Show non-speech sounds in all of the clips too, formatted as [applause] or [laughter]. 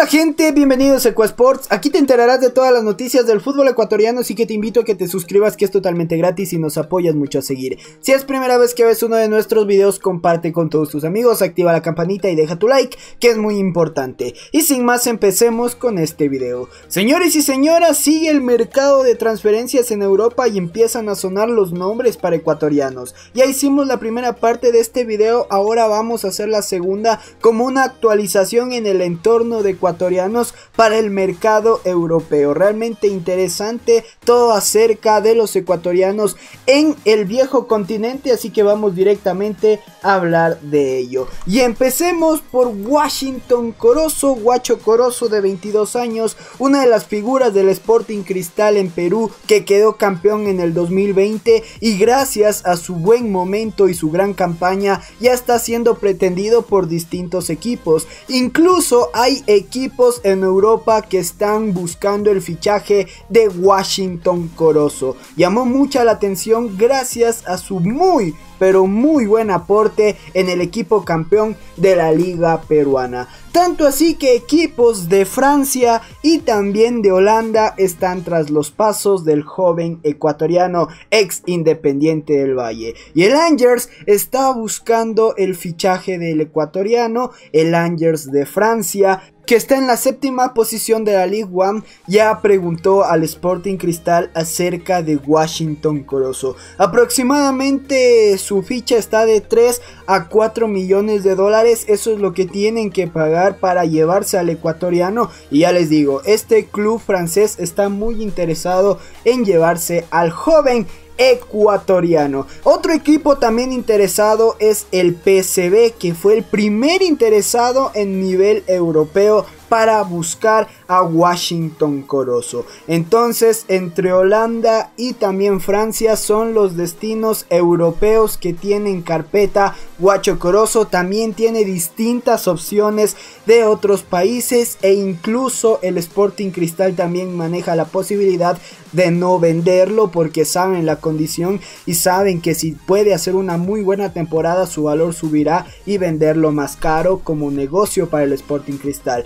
Hola gente, bienvenidos a EcuaSports. Aquí te enterarás de todas las noticias del fútbol ecuatoriano, así que te invito a que te suscribas que es totalmente gratis y nos apoyas mucho a seguir. Si es primera vez que ves uno de nuestros videos, comparte con todos tus amigos, activa la campanita y deja tu like, que es muy importante. Y sin más, empecemos con este video. Señores y señoras, sigue el mercado de transferencias en Europa y empiezan a sonar los nombres para ecuatorianos. Ya hicimos la primera parte de este video, ahora vamos a hacer la segunda como una actualización en el entorno de ecuatorianos para el mercado europeo. Realmente interesante todo acerca de los ecuatorianos en el viejo continente, así que vamos directamente a hablar de ello. Y empecemos por Washington Corozo, Guacho Corozo de 22 años, una de las figuras del Sporting Cristal en Perú que quedó campeón en el 2020 y gracias a su buen momento y su gran campaña ya está siendo pretendido por distintos equipos. Incluso hay equipos en Europa que están buscando el fichaje de Washington Corozo. Llamó mucha la atención gracias a su muy pero muy buen aporte en el equipo campeón de la liga peruana. Tanto así que equipos de Francia y también de Holanda están tras los pasos del joven ecuatoriano ex Independiente del Valle. Y el Angers está buscando el fichaje del ecuatoriano, el Angers de Francia, que está en la séptima posición de la League One, ya preguntó al Sporting Cristal acerca de Washington Corozo. Aproximadamente su ficha está de 3 a 4 millones de dólares, eso es lo que tienen que pagar para llevarse al ecuatoriano. Y ya les digo, este club francés está muy interesado en llevarse al joven ecuatoriano. Otro equipo también interesado es el PCB, que fue el primer interesado en nivel europeo para buscar a Washington Corozo. Entonces, entre Holanda y también Francia son los destinos europeos que tienen carpeta. Guacho Corozo también tiene distintas opciones de otros países e incluso el Sporting Cristal también maneja la posibilidad de no venderlo porque saben la condición y saben que si puede hacer una muy buena temporada su valor subirá y venderlo más caro como negocio para el Sporting Cristal.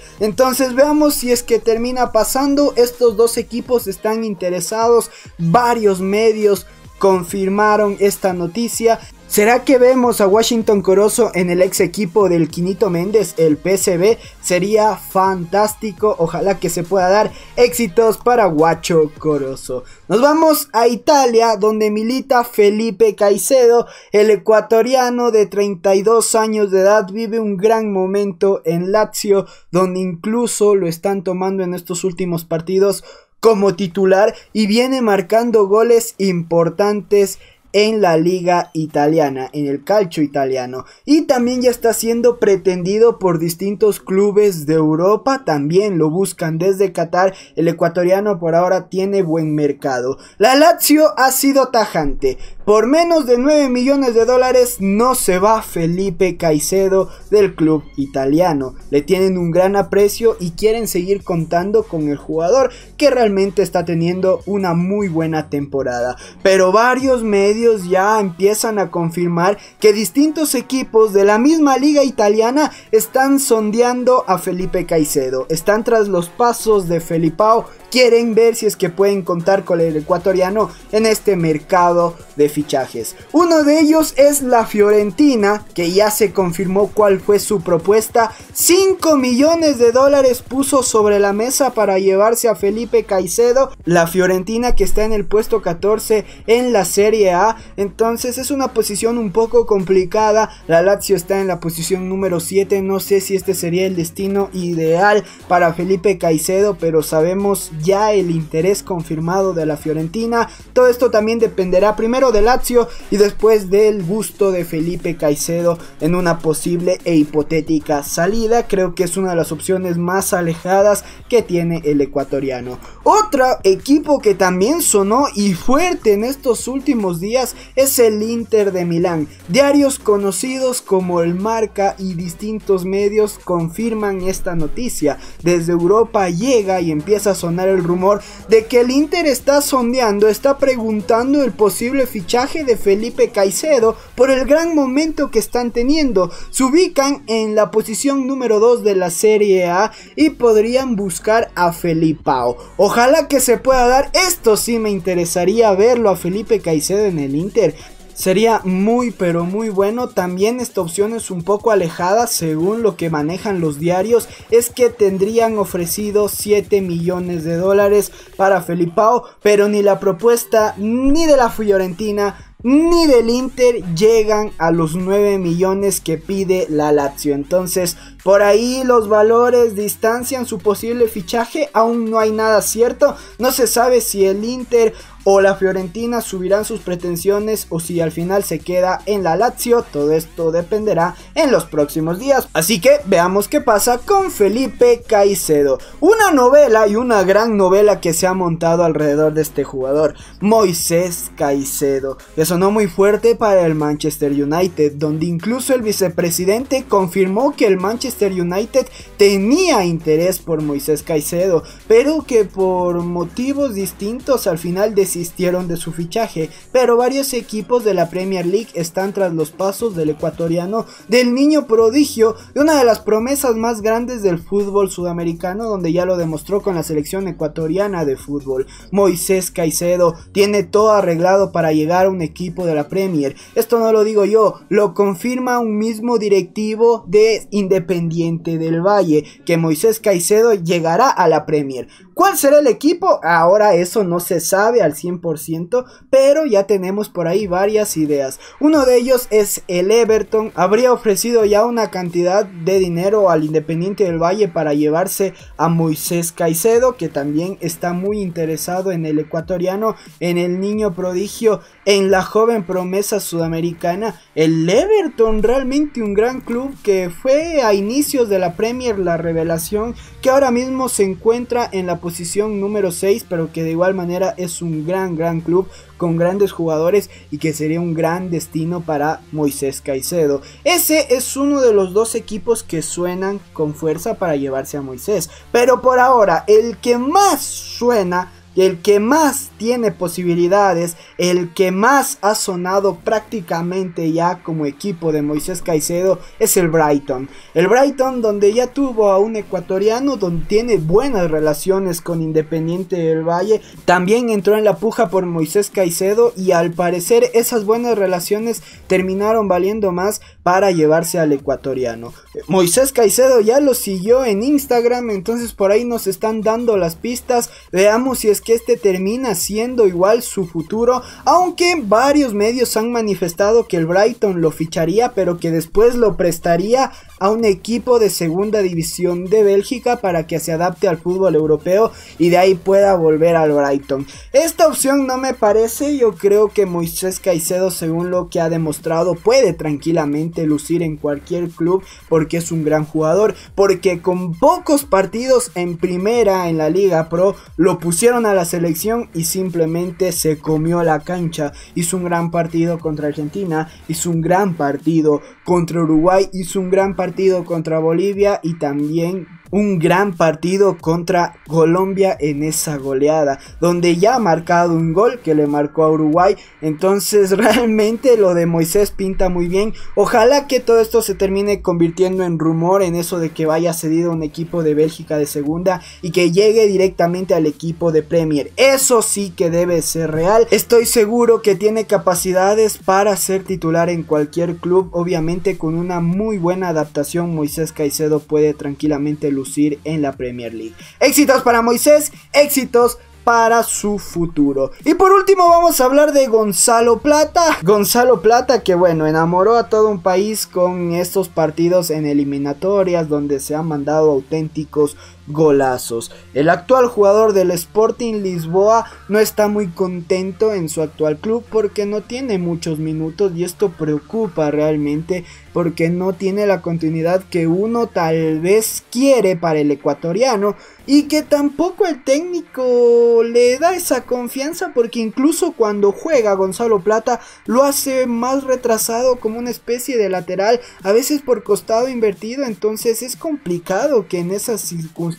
Veamos si es que termina pasando. Estos dos equipos están interesados. Varios medios confirmaron esta noticia. ¿Será que vemos a Washington Corozo en el ex equipo del Quinito Méndez, el PCB? Sería fantástico, ojalá que se pueda dar éxitos para Guacho Corozo. Nos vamos a Italia, donde milita Felipe Caicedo, el ecuatoriano de 32 años de edad, vive un gran momento en Lazio, donde incluso lo están tomando en estos últimos partidos como titular y viene marcando goles importantes en la liga italiana, en el calcio italiano. Y también ya está siendo pretendido por distintos clubes de Europa, también lo buscan desde Qatar. El ecuatoriano por ahora tiene buen mercado. La Lazio ha sido tajante. Por menos de 9 millones de dólares no se va Felipe Caicedo del club italiano. Le tienen un gran aprecio y quieren seguir contando con el jugador que realmente está teniendo una muy buena temporada. Pero varios medios ya empiezan a confirmar que distintos equipos de la misma liga italiana están sondeando a Felipe Caicedo. Están tras los pasos de Felipao quieren ver si es que pueden contar con el ecuatoriano en este mercado de fichajes. Uno de ellos es la Fiorentina, que ya se confirmó cuál fue su propuesta. 5 millones de dólares puso sobre la mesa para llevarse a Felipe Caicedo. La Fiorentina que está en el puesto 14 en la Serie A. Entonces es una posición un poco complicada. La Lazio está en la posición número 7. No sé si este sería el destino ideal para Felipe Caicedo, pero sabemos ya el interés confirmado de la Fiorentina. Todo esto también dependerá primero de Lazio y después del gusto de Felipe Caicedo en una posible e hipotética salida. Creo que es una de las opciones más alejadas que tiene el ecuatoriano. Otro equipo que también sonó y fuerte en estos últimos días es el Inter de Milán. Diarios conocidos como el Marca y distintos medios confirman esta noticia. Desde Europa llega y empieza a sonar el rumor de que el Inter está sondeando, está preguntando el posible fichaje de Felipe Caicedo por el gran momento que están teniendo. Se ubican en la posición número 2 de la Serie A y podrían buscar a Felipao. Ojalá que se pueda dar. Esto sí me interesaría verlo a Felipe Caicedo en el Inter. Sería muy pero muy bueno. También esta opción es un poco alejada según lo que manejan los diarios. Es que tendrían ofrecido 7 millones de dólares para Felipao. Pero ni la propuesta ni de la Fiorentina ni del Inter llegan a los 9 millones que pide la Lazio. Entonces, por ahí los valores distancian su posible fichaje. Aún no hay nada cierto. No se sabe si el Inter o la Fiorentina subirán sus pretensiones o si al final se queda en la Lazio, todo esto dependerá en los próximos días. Así que veamos qué pasa con Felipe Caicedo. Una novela y una gran novela que se ha montado alrededor de este jugador, Moisés Caicedo, que sonó muy fuerte para el Manchester United, donde incluso el vicepresidente confirmó que el Manchester United tenía interés por Moisés Caicedo, pero que por motivos distintos al final decidió desistieron de su fichaje, pero varios equipos de la Premier League están tras los pasos del ecuatoriano, del niño prodigio, de una de las promesas más grandes del fútbol sudamericano, donde ya lo demostró con la selección ecuatoriana de fútbol. Moisés Caicedo tiene todo arreglado para llegar a un equipo de la Premier. Esto no lo digo yo, lo confirma un mismo directivo de Independiente del Valle, que Moisés Caicedo llegará a la Premier. ¿Cuál será el equipo? Ahora eso no se sabe al 100%, pero ya tenemos por ahí varias ideas. Uno de ellos es el Everton. Habría ofrecido ya una cantidad de dinero al Independiente del Valle para llevarse a Moisés Caicedo, que también está muy interesado en el ecuatoriano, en el niño prodigio, en la joven promesa sudamericana. El Everton, realmente un gran club que fue a inicios de la Premier la revelación, que ahora mismo se encuentra en la posición número 6, pero que de igual manera es un gran, gran club con grandes jugadores y que sería un gran destino para Moisés Caicedo. Ese es uno de los dos equipos que suenan con fuerza para llevarse a Moisés, pero por ahora el que más suena el que más tiene posibilidades, el que más ha sonado prácticamente ya como equipo de Moisés Caicedo es el Brighton. El Brighton donde ya tuvo a un ecuatoriano donde tiene buenas relaciones con Independiente del Valle, también entró en la puja por Moisés Caicedo y al parecer esas buenas relaciones terminaron valiendo más para llevarse al ecuatoriano. Moisés Caicedo ya lo siguió en Instagram, entonces por ahí nos están dando las pistas, veamos si es que este termina siendo igual su futuro, aunque varios medios han manifestado que el Brighton lo ficharía, pero que después lo prestaría a un equipo de segunda división de Bélgica para que se adapte al fútbol europeo y de ahí pueda volver al Brighton. Esta opción no me parece, yo creo que Moisés Caicedo según lo que ha demostrado puede tranquilamente lucir en cualquier club porque es un gran jugador, porque con pocos partidos en primera en la Liga Pro lo pusieron a la selección y simplemente se comió la cancha. Hizo un gran partido contra Argentina, hizo un gran partido contra Uruguay, hizo un gran partido contra Bolivia y también un gran partido contra Colombia en esa goleada, donde ya ha marcado un gol que le marcó a Uruguay. Entonces [laughs] realmente lo de Moisés pinta muy bien. Ojalá que todo esto se termine convirtiendo en rumor, en eso de que vaya cedido un equipo de Bélgica de segunda y que llegue directamente al equipo de Premier. Eso sí que debe ser real. Estoy seguro que tiene capacidades para ser titular en cualquier club. Obviamente con una muy buena adaptación Moisés Caicedo puede tranquilamente lucir en la Premier League. Éxitos para Moisés, éxitos para su futuro. Y por último vamos a hablar de Gonzalo Plata. Gonzalo Plata que bueno, enamoró a todo un país con estos partidos en eliminatorias donde se han mandado auténticos golazos. El actual jugador del Sporting Lisboa no está muy contento en su actual club porque no tiene muchos minutos y esto preocupa realmente porque no tiene la continuidad que uno tal vez quiere para el ecuatoriano y que tampoco el técnico le da esa confianza porque incluso cuando juega Gonzalo Plata lo hace más retrasado como una especie de lateral, a veces por costado invertido, entonces es complicado que en esas circunstancias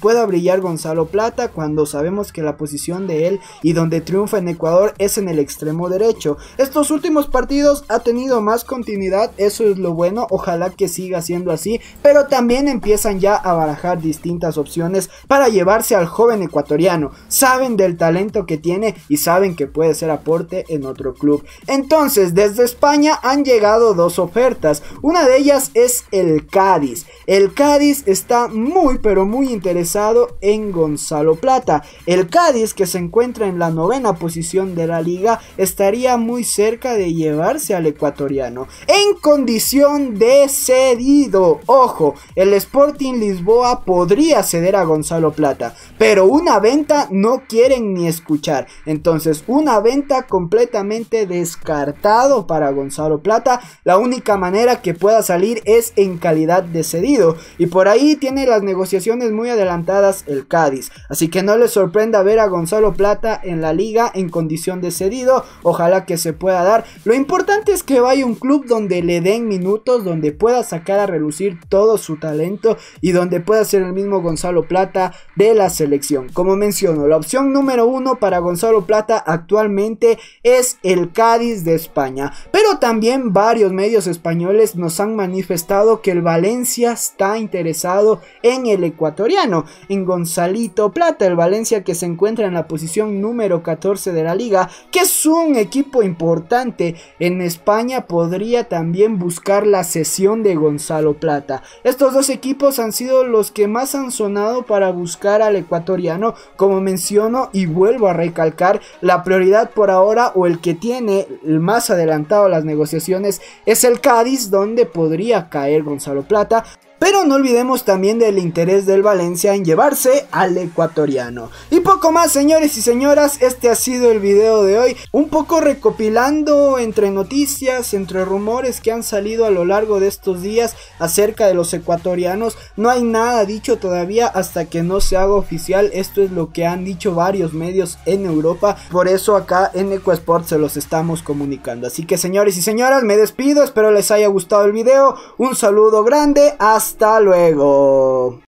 pueda brillar Gonzalo Plata cuando sabemos que la posición de él y donde triunfa en Ecuador es en el extremo derecho. Estos últimos partidos ha tenido más continuidad, eso es lo bueno, ojalá que siga siendo así, pero también empiezan ya a barajar distintas opciones para llevarse al joven ecuatoriano. Saben del talento que tiene y saben que puede ser aporte en otro club. Entonces, desde España han llegado dos ofertas. Una de ellas es el Cádiz. El Cádiz está muy pero muy interesado en Gonzalo Plata. El Cádiz que se encuentra en la novena posición de la liga estaría muy cerca de llevarse al ecuatoriano. En condición de cedido. Ojo, el Sporting Lisboa podría ceder a Gonzalo Plata. Pero una venta no quieren ni escuchar. Entonces una venta completamente descartado para Gonzalo Plata. La única manera que pueda salir es en calidad de cedido. Y por ahí tiene las negociaciones muy adelantadas el Cádiz. Así que no les sorprenda ver a Gonzalo Plata en la liga en condición de cedido. Ojalá que se pueda dar. Lo importante es que vaya un club donde le den minutos, donde pueda sacar a relucir todo su talento y donde pueda ser el mismo Gonzalo Plata de la selección. Como menciono, la opción número uno para Gonzalo Plata actualmente es el Cádiz de España. Pero también varios medios españoles nos han manifestado que el Valencia está interesado en el ecuatoriano, en Gonzalito Plata, el Valencia que se encuentra en la posición número 14 de la liga, que es un equipo importante en España, podría también buscar la cesión de Gonzalo Plata. Estos dos equipos han sido los que más han sonado para buscar al ecuatoriano, como menciono y vuelvo a recalcar, la prioridad por ahora o el que tiene más adelantado las negociaciones es el Cádiz, donde podría caer Gonzalo Plata. Pero no olvidemos también del interés del Valencia en llevarse al ecuatoriano. Y poco más, señores y señoras, este ha sido el video de hoy. Un poco recopilando entre noticias, entre rumores que han salido a lo largo de estos días acerca de los ecuatorianos. No hay nada dicho todavía hasta que no se haga oficial. Esto es lo que han dicho varios medios en Europa. Por eso acá en EcoSport se los estamos comunicando. Así que señores y señoras, me despido. Espero les haya gustado el video. Un saludo grande. Hasta hasta luego.